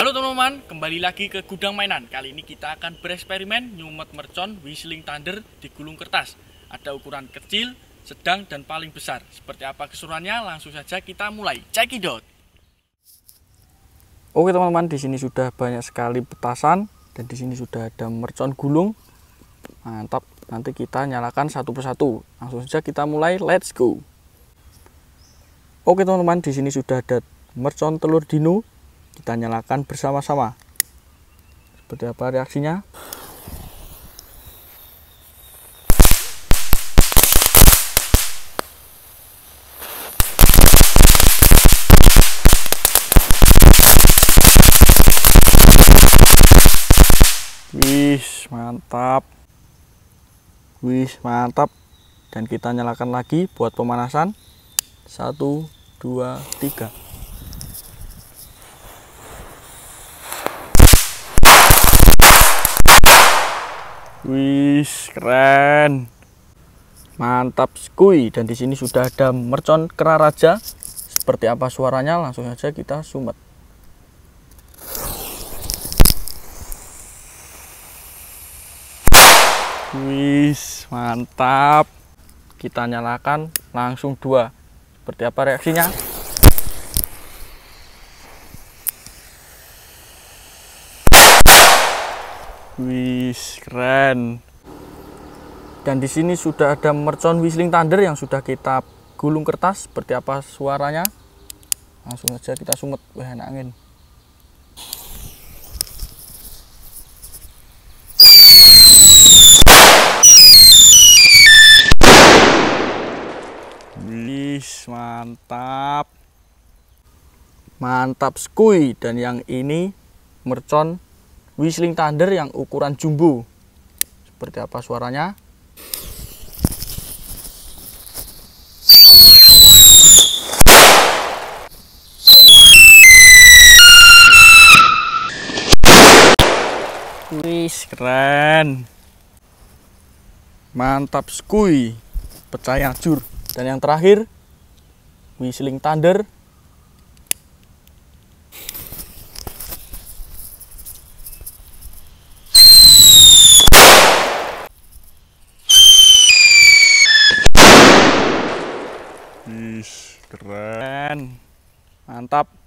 Halo teman-teman, kembali lagi ke gudang mainan. Kali ini kita akan bereksperimen nyumet mercon Whistling Thunder di gulung kertas. Ada ukuran kecil, sedang, dan paling besar. Seperti apa keseruannya? Langsung saja kita mulai. Out. Oke teman-teman, di sini sudah banyak sekali petasan dan di sini sudah ada mercon gulung. Mantap. Nanti kita nyalakan satu persatu. Langsung saja kita mulai. Let's go. Oke teman-teman, di sini sudah ada mercon telur dino. Kita nyalakan bersama-sama. Seperti apa reaksinya? Wis mantap. Wis mantap. Dan kita nyalakan lagi buat pemanasan. Satu dua tiga Wis keren. Mantap skui dan di sini sudah ada mercon kera raja. Seperti apa suaranya langsung saja kita sumet. Wis mantap. Kita nyalakan langsung dua. Seperti apa reaksinya? Wis keren. Dan di sini sudah ada mercon whistling thunder yang sudah kita gulung kertas. Seperti apa suaranya? Langsung saja kita sumet. Wah, enak angin. Mantap. Mantap skui dan yang ini mercon Whistling Thunder yang ukuran jumbo. Seperti apa suaranya? Wis keren. Mantap skui. Pecah jur. Dan yang terakhir Whistling Thunder Wis, keren. Mantap.